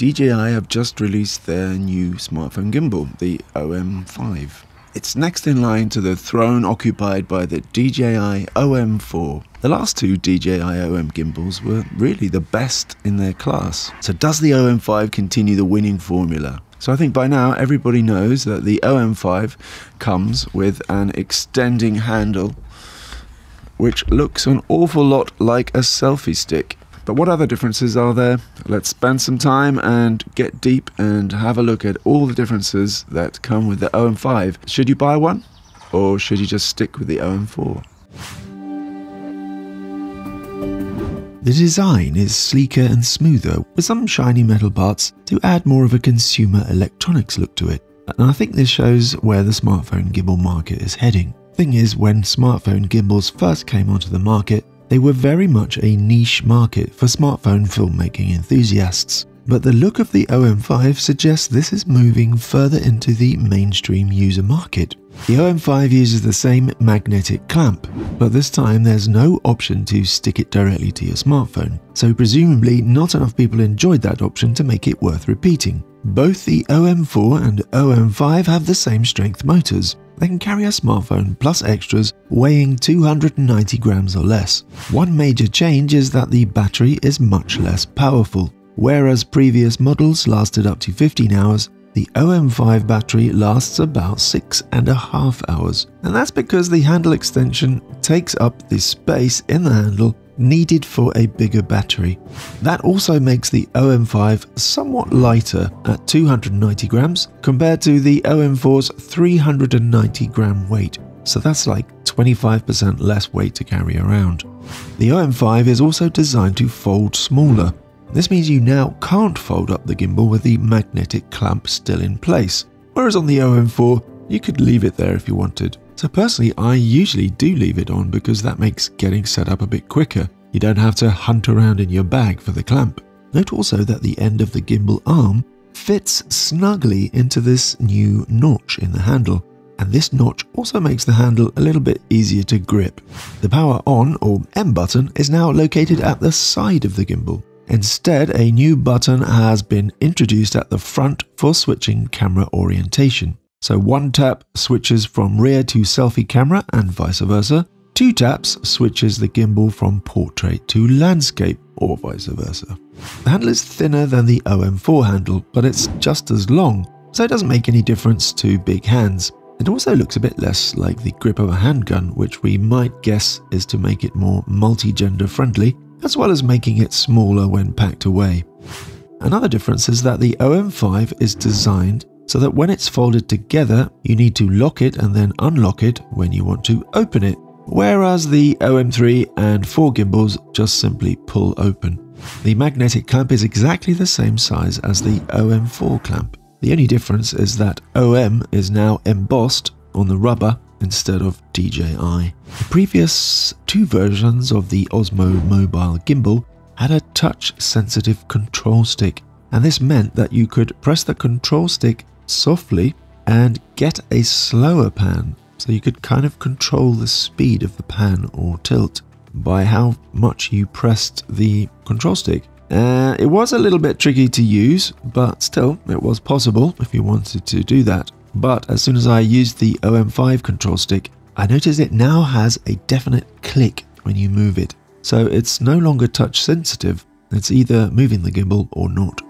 DJI have just released their new smartphone gimbal, the OM5. It's next in line to the throne occupied by the DJI OM4. The last two DJI OM gimbals were really the best in their class. So does the OM5 continue the winning formula? So I think by now everybody knows that the OM5 comes with an extending handle which looks an awful lot like a selfie stick. But what other differences are there? Let's spend some time and get deep and have a look at all the differences that come with the OM5. Should you buy one? Or should you just stick with the OM4? The design is sleeker and smoother, with some shiny metal parts to add more of a consumer electronics look to it. And I think this shows where the smartphone gimbal market is heading. Thing is, when smartphone gimbals first came onto the market, they were very much a niche market for smartphone filmmaking enthusiasts. But the look of the OM5 suggests this is moving further into the mainstream user market. The OM5 uses the same magnetic clamp, but this time there's no option to stick it directly to your smartphone, so presumably not enough people enjoyed that option to make it worth repeating. Both the OM4 and OM5 have the same strength motors. They can carry a smartphone plus extras weighing 290 grams or less. One major change is that the battery is much less powerful. Whereas previous models lasted up to 15 hours, the OM5 battery lasts about six and a half hours. And that's because the handle extension takes up the space in the handle needed for a bigger battery. That also makes the OM5 somewhat lighter at 290 grams compared to the OM4's 390 gram weight. So that's like 25% less weight to carry around. The OM5 is also designed to fold smaller, this means you now can't fold up the gimbal with the magnetic clamp still in place, whereas on the OM4 you could leave it there if you wanted. So personally I usually do leave it on because that makes getting set up a bit quicker. You don't have to hunt around in your bag for the clamp. Note also that the end of the gimbal arm fits snugly into this new notch in the handle, and this notch also makes the handle a little bit easier to grip. The power on or M button is now located at the side of the gimbal, Instead, a new button has been introduced at the front for switching camera orientation. So one tap switches from rear to selfie camera and vice versa. Two taps switches the gimbal from portrait to landscape or vice versa. The handle is thinner than the OM4 handle, but it's just as long, so it doesn't make any difference to big hands. It also looks a bit less like the grip of a handgun, which we might guess is to make it more multi-gender friendly, as well as making it smaller when packed away. Another difference is that the OM5 is designed so that when it's folded together, you need to lock it and then unlock it when you want to open it, whereas the OM3 and 4 gimbals just simply pull open. The magnetic clamp is exactly the same size as the OM4 clamp. The only difference is that OM is now embossed on the rubber instead of DJI. The previous two versions of the Osmo mobile gimbal had a touch sensitive control stick, and this meant that you could press the control stick softly and get a slower pan, so you could kind of control the speed of the pan or tilt by how much you pressed the control stick. Uh, it was a little bit tricky to use, but still, it was possible if you wanted to do that. But as soon as I used the OM5 control stick, I noticed it now has a definite click when you move it. So it's no longer touch sensitive, it's either moving the gimbal or not.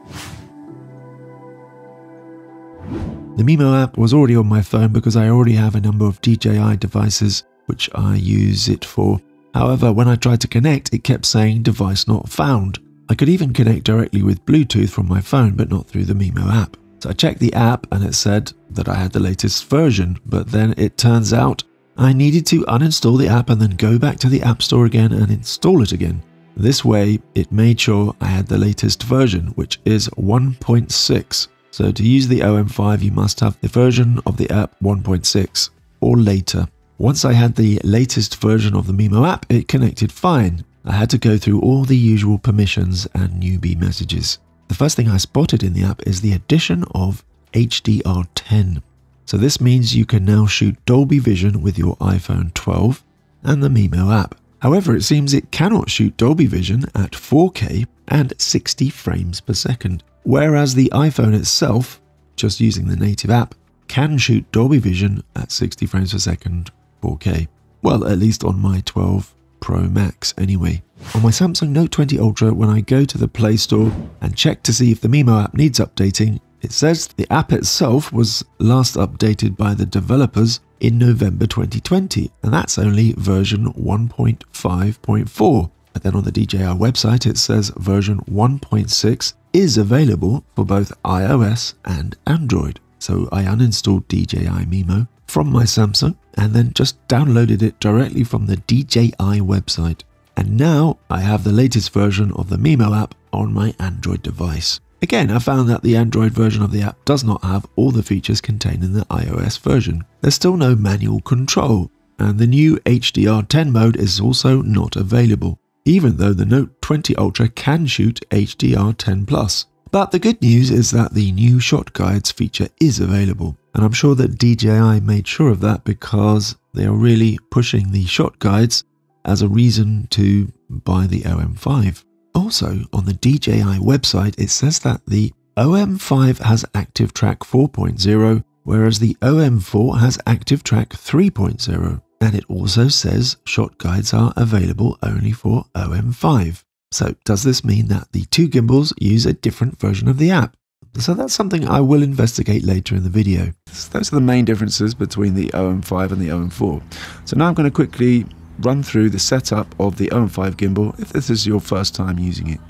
The Mimo app was already on my phone because I already have a number of DJI devices which I use it for. However, when I tried to connect, it kept saying device not found. I could even connect directly with Bluetooth from my phone, but not through the Mimo app. So I checked the app and it said that I had the latest version, but then it turns out I needed to uninstall the app and then go back to the App Store again and install it again. This way, it made sure I had the latest version, which is 1.6. So to use the OM5, you must have the version of the app 1.6 or later. Once I had the latest version of the Mimo app, it connected fine. I had to go through all the usual permissions and newbie messages. The first thing I spotted in the app is the addition of HDR10. So this means you can now shoot Dolby Vision with your iPhone 12 and the Mimo app. However, it seems it cannot shoot Dolby Vision at 4K and 60 frames per second. Whereas the iPhone itself, just using the native app, can shoot Dolby Vision at 60 frames per second 4K. Well, at least on my 12 Pro Max anyway. On my Samsung Note 20 Ultra, when I go to the Play Store and check to see if the Mimo app needs updating, it says the app itself was last updated by the developers in November 2020, and that's only version 1.5.4. But then on the DJI website, it says version 1.6 is available for both iOS and Android. So I uninstalled DJI Mimo from my Samsung and then just downloaded it directly from the DJI website. And now I have the latest version of the Mimo app on my Android device. Again, I found that the Android version of the app does not have all the features contained in the iOS version. There's still no manual control, and the new HDR10 mode is also not available, even though the Note 20 Ultra can shoot HDR10 Plus. But the good news is that the new shot guides feature is available, and I'm sure that DJI made sure of that because they are really pushing the shot guides as a reason to buy the OM5. Also, on the DJI website, it says that the OM5 has Active Track 4.0, whereas the OM4 has Active Track 3.0. And it also says shot guides are available only for OM5. So, does this mean that the two gimbals use a different version of the app? So, that's something I will investigate later in the video. So those are the main differences between the OM5 and the OM4. So now I'm going to quickly run through the setup of the OM5 gimbal if this is your first time using it.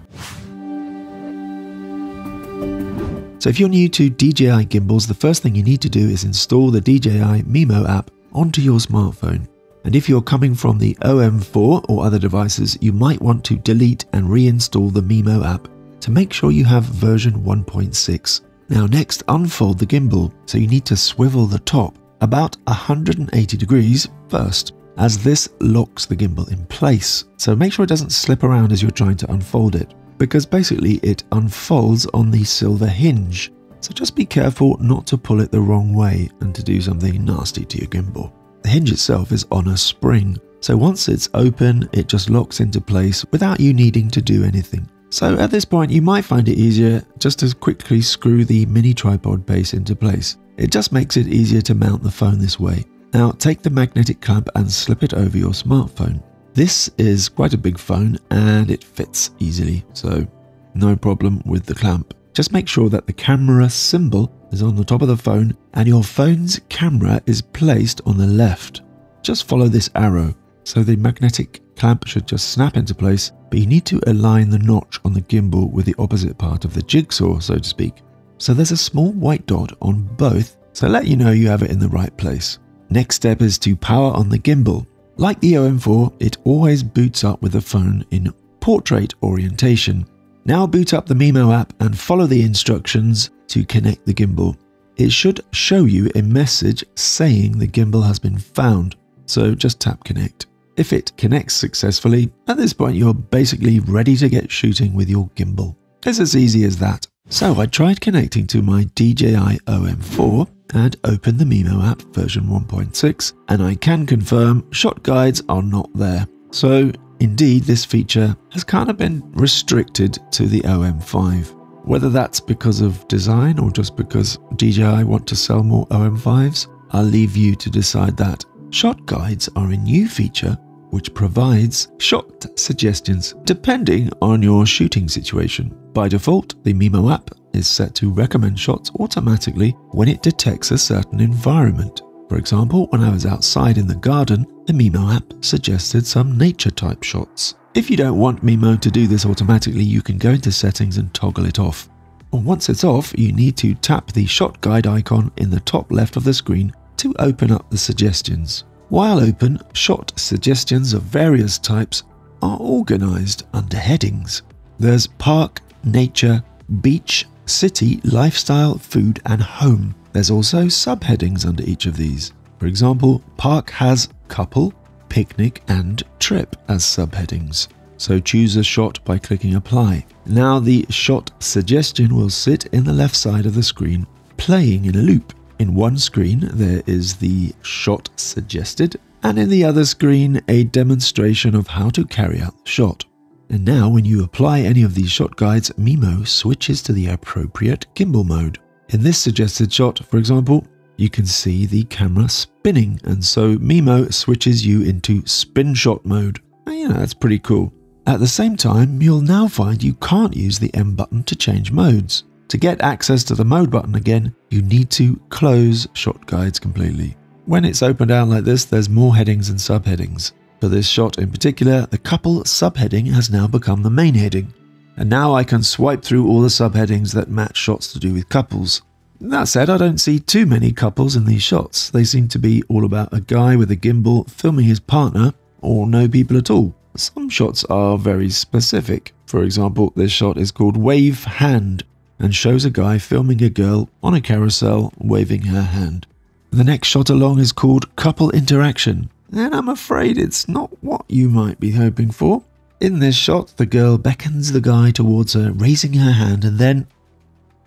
So if you're new to DJI gimbals, the first thing you need to do is install the DJI Mimo app onto your smartphone. And if you're coming from the OM4 or other devices, you might want to delete and reinstall the Mimo app to make sure you have version 1.6. Now next, unfold the gimbal, so you need to swivel the top about 180 degrees first as this locks the gimbal in place. So make sure it doesn't slip around as you're trying to unfold it, because basically it unfolds on the silver hinge. So just be careful not to pull it the wrong way and to do something nasty to your gimbal. The hinge itself is on a spring, so once it's open, it just locks into place without you needing to do anything. So at this point, you might find it easier just to quickly screw the mini tripod base into place. It just makes it easier to mount the phone this way. Now take the magnetic clamp and slip it over your smartphone. This is quite a big phone and it fits easily, so no problem with the clamp. Just make sure that the camera symbol is on the top of the phone and your phone's camera is placed on the left. Just follow this arrow. So the magnetic clamp should just snap into place, but you need to align the notch on the gimbal with the opposite part of the jigsaw, so to speak. So there's a small white dot on both, so let you know you have it in the right place. Next step is to power on the gimbal. Like the OM4, it always boots up with the phone in portrait orientation. Now boot up the Mimo app and follow the instructions to connect the gimbal. It should show you a message saying the gimbal has been found, so just tap connect. If it connects successfully, at this point you're basically ready to get shooting with your gimbal. It's as easy as that. So I tried connecting to my DJI OM4 and open the Mimo app version 1.6 and I can confirm shot guides are not there. So indeed this feature has kind of been restricted to the OM5. Whether that's because of design or just because DJI want to sell more OM5s, I'll leave you to decide that. Shot guides are a new feature which provides shot suggestions depending on your shooting situation. By default, the Mimo app is set to recommend shots automatically when it detects a certain environment. For example, when I was outside in the garden, the Mimo app suggested some nature type shots. If you don't want Mimo to do this automatically, you can go into settings and toggle it off. Once it's off, you need to tap the shot guide icon in the top left of the screen to open up the suggestions. While open, shot suggestions of various types are organized under headings. There's park, nature, beach, city, lifestyle, food, and home. There's also subheadings under each of these. For example, park has couple, picnic, and trip as subheadings. So choose a shot by clicking apply. Now the shot suggestion will sit in the left side of the screen, playing in a loop. In one screen, there is the shot suggested, and in the other screen, a demonstration of how to carry out the shot. And now when you apply any of these shot guides, Mimo switches to the appropriate gimbal mode. In this suggested shot, for example, you can see the camera spinning, and so Mimo switches you into spin shot mode. And, you know, that's pretty cool. At the same time, you'll now find you can't use the M button to change modes. To get access to the mode button again, you need to close shot guides completely. When it's opened out like this, there's more headings and subheadings. For this shot in particular, the couple subheading has now become the main heading. And now I can swipe through all the subheadings that match shots to do with couples. That said, I don't see too many couples in these shots. They seem to be all about a guy with a gimbal filming his partner, or no people at all. Some shots are very specific. For example, this shot is called Wave Hand and shows a guy filming a girl on a carousel waving her hand. The next shot along is called Couple Interaction, and I'm afraid it's not what you might be hoping for. In this shot, the girl beckons the guy towards her, raising her hand, and then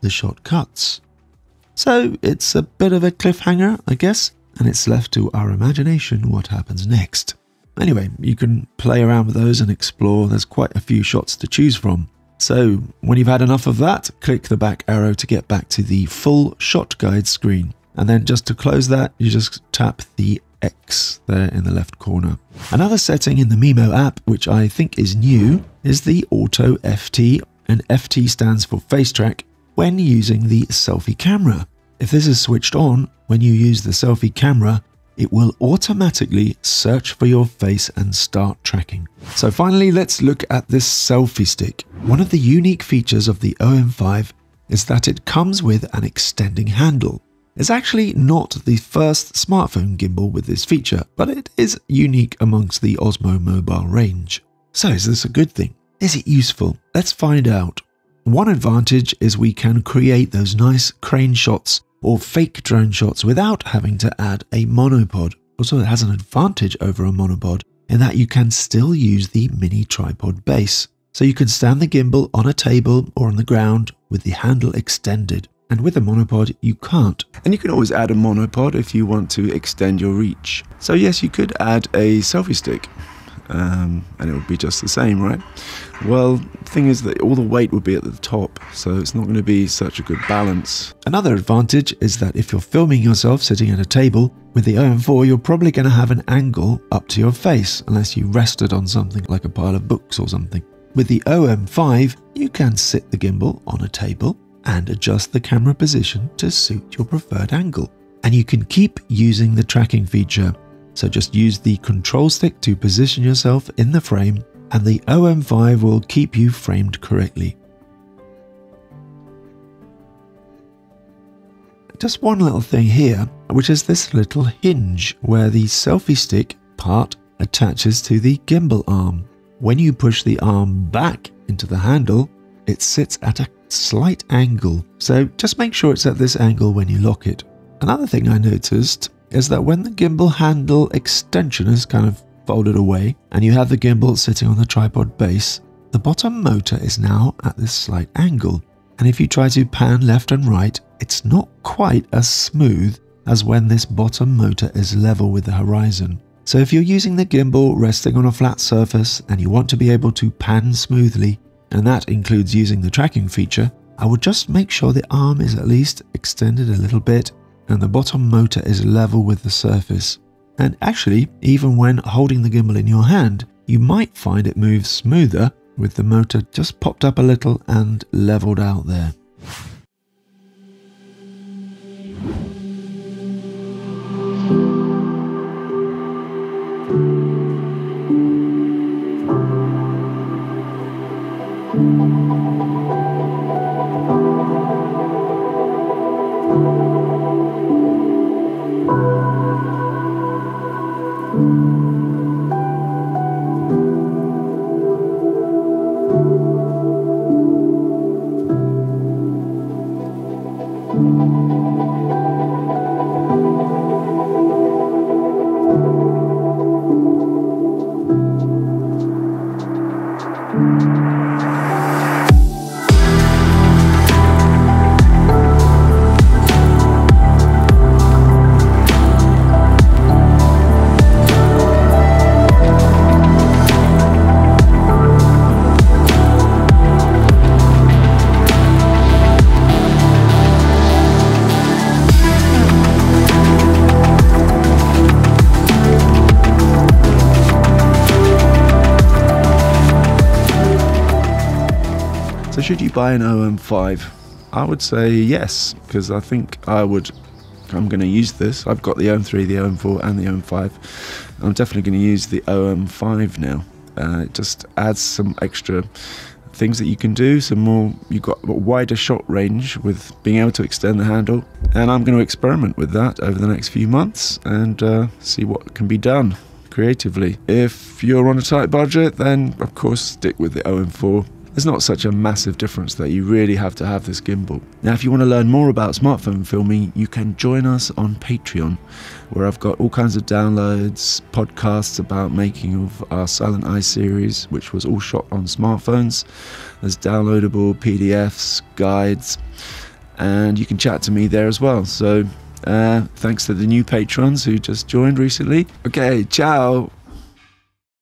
the shot cuts. So it's a bit of a cliffhanger, I guess, and it's left to our imagination what happens next. Anyway, you can play around with those and explore. There's quite a few shots to choose from. So, when you've had enough of that, click the back arrow to get back to the full shot guide screen. And then just to close that, you just tap the X there in the left corner. Another setting in the Mimo app, which I think is new, is the Auto FT, and FT stands for Face Track, when using the selfie camera. If this is switched on, when you use the selfie camera, it will automatically search for your face and start tracking. So finally, let's look at this selfie stick. One of the unique features of the OM5 is that it comes with an extending handle. It's actually not the first smartphone gimbal with this feature, but it is unique amongst the Osmo mobile range. So is this a good thing? Is it useful? Let's find out. One advantage is we can create those nice crane shots or fake drone shots without having to add a monopod. Also, it has an advantage over a monopod in that you can still use the mini tripod base. So you can stand the gimbal on a table or on the ground with the handle extended. And with a monopod, you can't. And you can always add a monopod if you want to extend your reach. So, yes, you could add a selfie stick um, and it would be just the same, right? Well, the thing is that all the weight would be at the top, so it's not going to be such a good balance. Another advantage is that if you're filming yourself sitting at a table, with the OM4 you're probably going to have an angle up to your face, unless you rested on something like a pile of books or something. With the OM5, you can sit the gimbal on a table and adjust the camera position to suit your preferred angle. And you can keep using the tracking feature so just use the control stick to position yourself in the frame and the OM5 will keep you framed correctly. Just one little thing here, which is this little hinge where the selfie stick part attaches to the gimbal arm. When you push the arm back into the handle, it sits at a slight angle, so just make sure it's at this angle when you lock it. Another thing I noticed is that when the gimbal handle extension is kind of folded away and you have the gimbal sitting on the tripod base, the bottom motor is now at this slight angle. And if you try to pan left and right, it's not quite as smooth as when this bottom motor is level with the horizon. So if you're using the gimbal resting on a flat surface and you want to be able to pan smoothly, and that includes using the tracking feature, I would just make sure the arm is at least extended a little bit and the bottom motor is level with the surface. And actually, even when holding the gimbal in your hand, you might find it moves smoother with the motor just popped up a little and leveled out there. Should you buy an OM5? I would say yes, because I think I would. I'm going to use this. I've got the OM3, the OM4, and the OM5. I'm definitely going to use the OM5 now. Uh, it just adds some extra things that you can do. Some more, you've got a wider shot range with being able to extend the handle. And I'm going to experiment with that over the next few months and uh, see what can be done creatively. If you're on a tight budget, then of course stick with the OM4 there's not such a massive difference that you really have to have this gimbal. Now, if you want to learn more about smartphone filming, you can join us on Patreon, where I've got all kinds of downloads, podcasts about making of our Silent Eye series, which was all shot on smartphones. There's downloadable PDFs, guides, and you can chat to me there as well. So, uh, thanks to the new patrons who just joined recently. Okay, ciao.